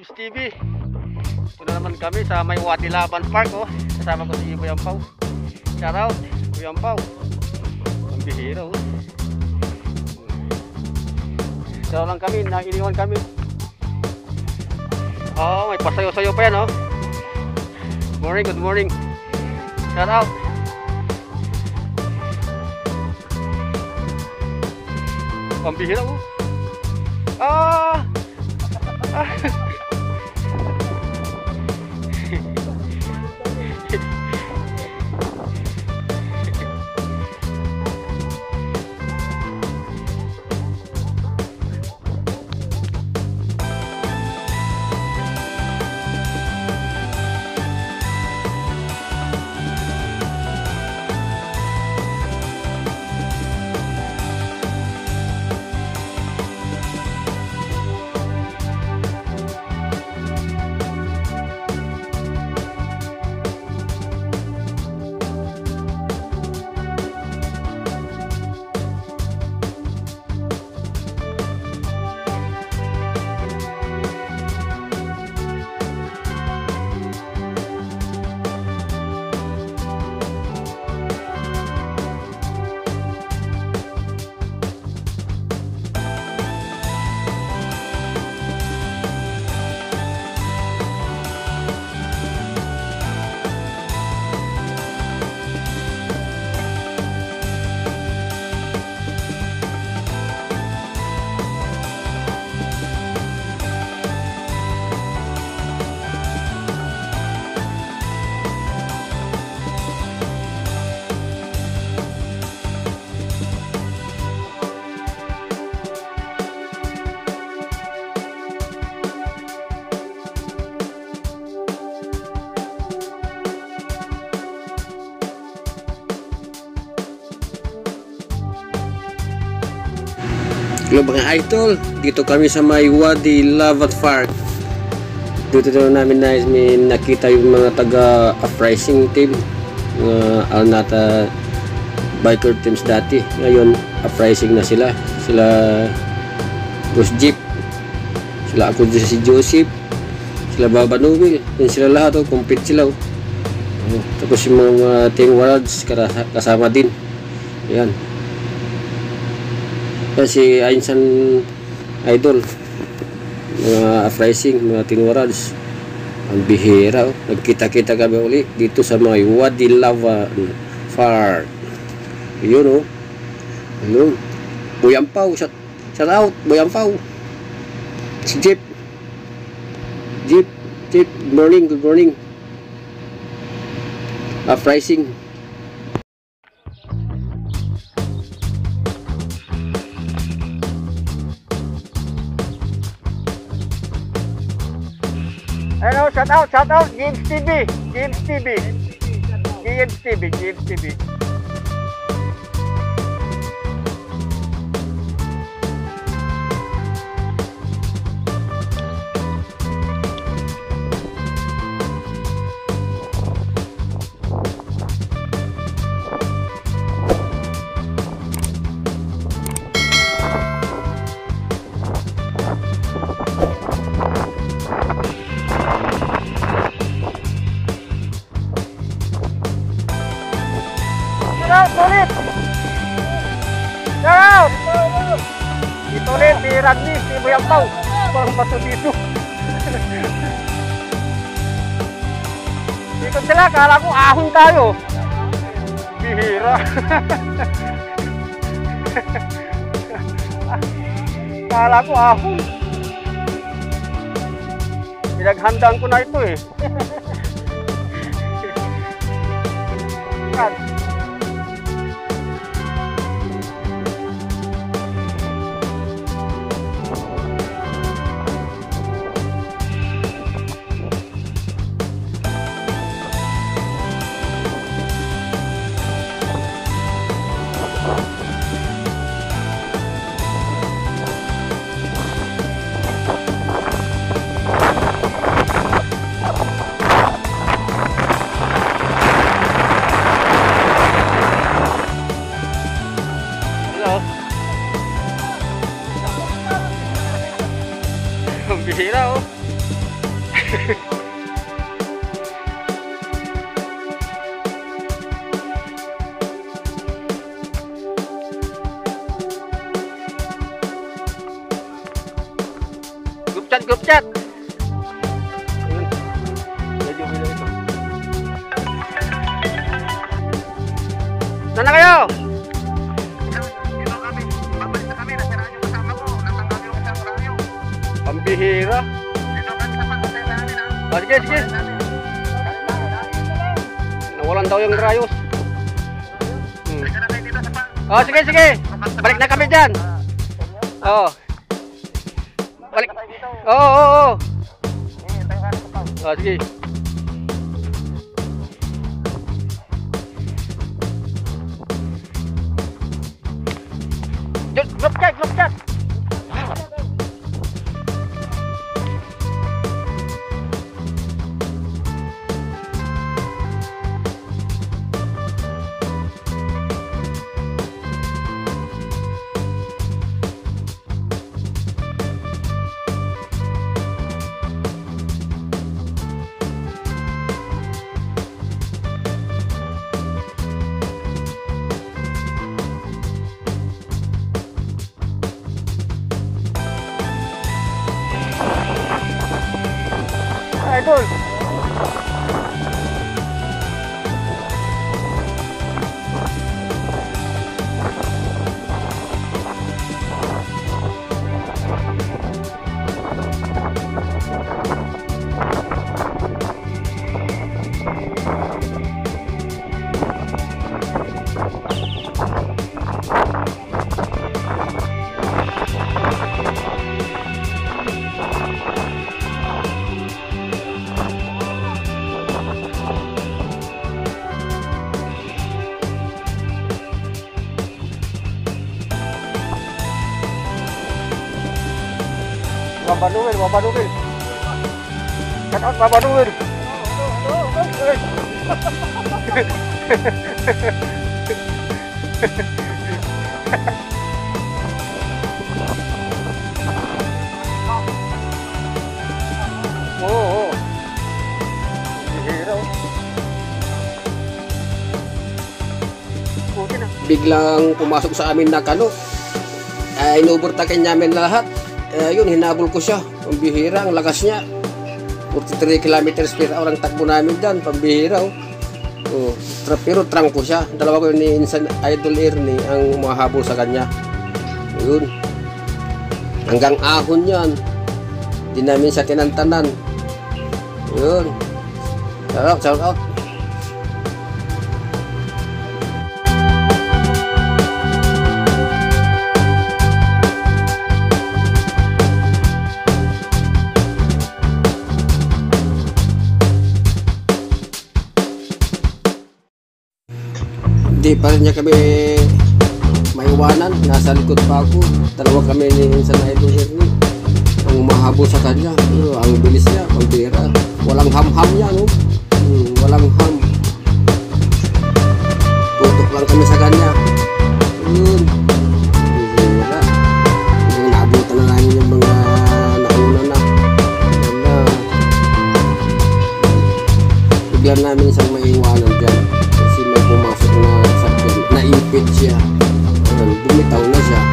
James TV. Na naman kami sa may Watilaban Park oh. Kasama ko si Ibo Yampaw. Shout out, Ibo Yampaw. Ang bihira oh. So lang kami, nainiwan kami. Oh, may pasayo-sayo pa yan oh. Morning, good morning. Shout out. Pambihira oh. Ah! ah. Hello mga idol, dito kami sa may Wadi Lavat Park. Dito na namin na nakita yung mga taga uprising team, mga Alnata biker teams dati. Ngayon, uprising na sila. Sila Boss Jeep, sila ako si Joseph, sila Baba Nubel, yun sila lahat, oh, compete sila. Oh, Tapos yung mga team wards kasama din. Ayan. Kasi Einsan Idol. Mga uprising, mga tinwarads ang bihira oh. nagkita-kita kami uli dito sa mga Wadi Lava Far yun oh. Yun. Buyampaw shout, shout out Buyampaw. Si Jeep. Jeep Jeep good morning good morning. Uprising out, shout out, James TV, James TV, James TV, James TV. Dito sila, kala ko ahon tayo. Bihira. kala ko ahon. Pinaghandaan ko na ito eh. shot. Saan na kayo? Ang bihira. Ah, sige, sige. Nawalan daw yung rayos. Hmm. Ah, sige, sige. Balik na kami dyan. Oh. Oo, oo, oo. Eh, tayo ka sa pag. Oh, sige. Jod, drop check, drop check. Babanungin, babanungin. Cut out, babanungin. Oo, oo. Hihira, oh. Puti na. biglang pumasok sa amin na kano. Ay, inuburtakin namin lahat. Eh, yun, hinabol ko siya. Pambihira, ang lakas niya. 43 kilometers per hour ang takbo namin dyan. Pambihira, oh. Oh, tra- pero trangko siya. Dalawa ko ni Insan Idol Ernie ang mahabol sa kanya. Yun. Hanggang ahon yan. Di namin siya tinantanan. Yun. Shout out, shout out. Di pa rin niya kami maiwanan. Nasa likod pa ako. Dalawa kami ni Insan Idol Ernie. Ang umahabol sa kanya. Ang bilis niya, pambira. Walang ham-ham yan, no? Hmm, walang ham. Tutok lang kami sa kanya. Demi.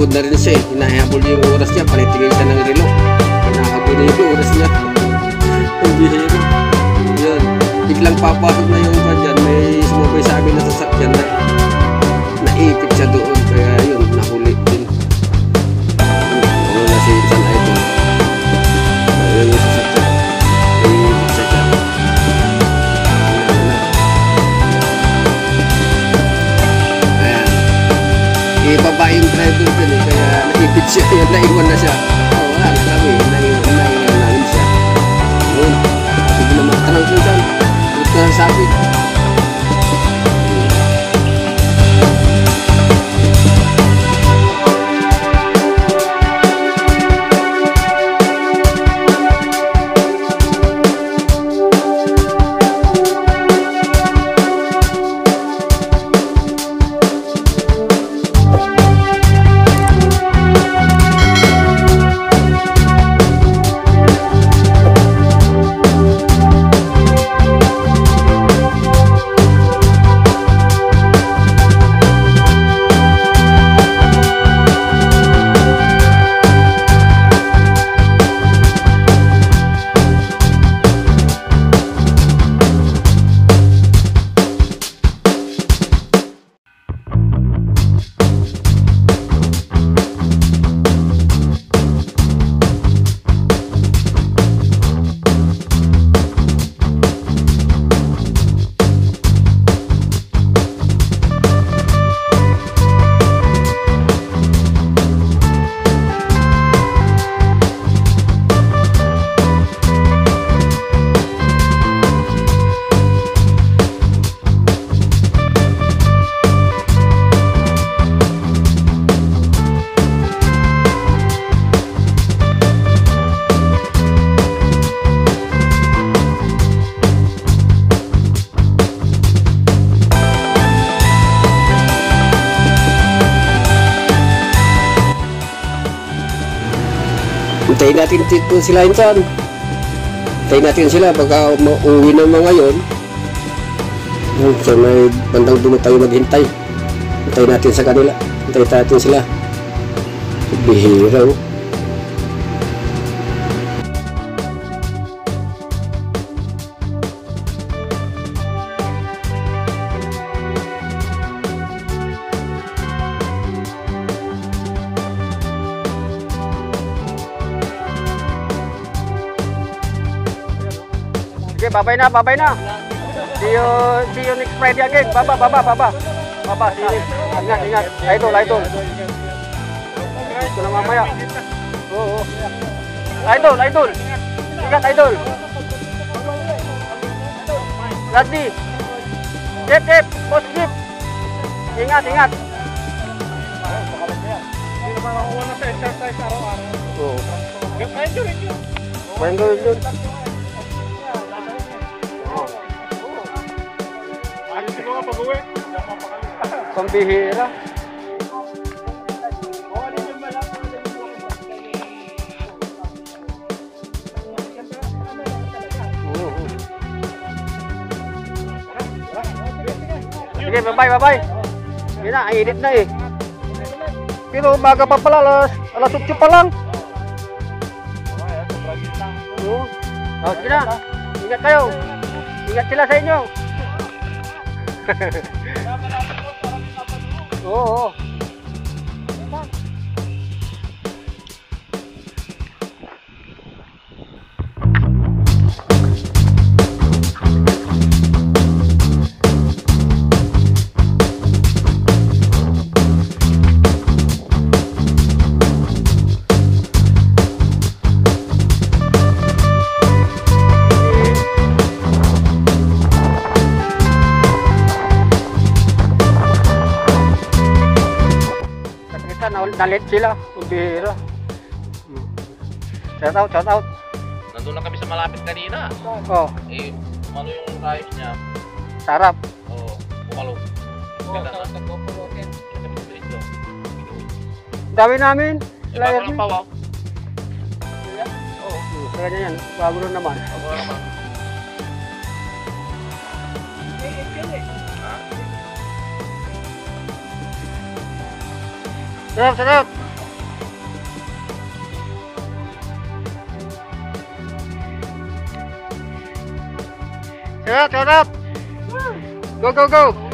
Pagod na rin siya eh. Hinahabol yung oras niya. Panitingin siya ng relo. Hinahabol niya yung oras niya. Ang bihira. Yun. Biglang papasok na yung dyan. May sumabay sa amin na sasakyan na naipit siya doon kaya yun nahuli din ano na si Insan ibaba yung driver din eh kaya naipit siya yun naiwan na siya oh, wala na kami naiwan naiwan namin siya yun sige na magtanong ko dyan ito na Hintayin natin dito sila insan. Hintayin natin sila baka mauwi na mga ngayon. Hmm, So may bandang dulo tayo maghintay. Hintayin natin sa kanila. Hintayin natin sila. Bihira oh. Babay na, babay na. See you, see you next Friday again. Baba, baba, baba. Baba, see you. Ingat, ingat. Idol, idol. Ito na mamaya. Oo, oo. Idol, idol. Ingat, idol. Lati. Jeep, jeep. Boss jeep. Ingat, ingat. Oo. Pwede gawin yun. Pambihira. Sige, bye-bye, bye-bye. Yun na, init na eh. Pero baga pa pala, alas, alas 8 pa lang. Oh, sige na. Ingat kayo. Ingat sila sa inyo. Oo. Nalit sila. Pambihira. Hmm. Shout out, shout out. Nandun lang kami sa malapit kanina. Oh, Eh, ano yung rice niya? sarap. Oo, bukalo. Ganda na. Kami sa Brito. Dami namin. Eh, bago lang pawaw. Oo, sa kanya yan. Bago naman. Bago naman. Sarap, sarap. Sarap, sarap. Go, go, go.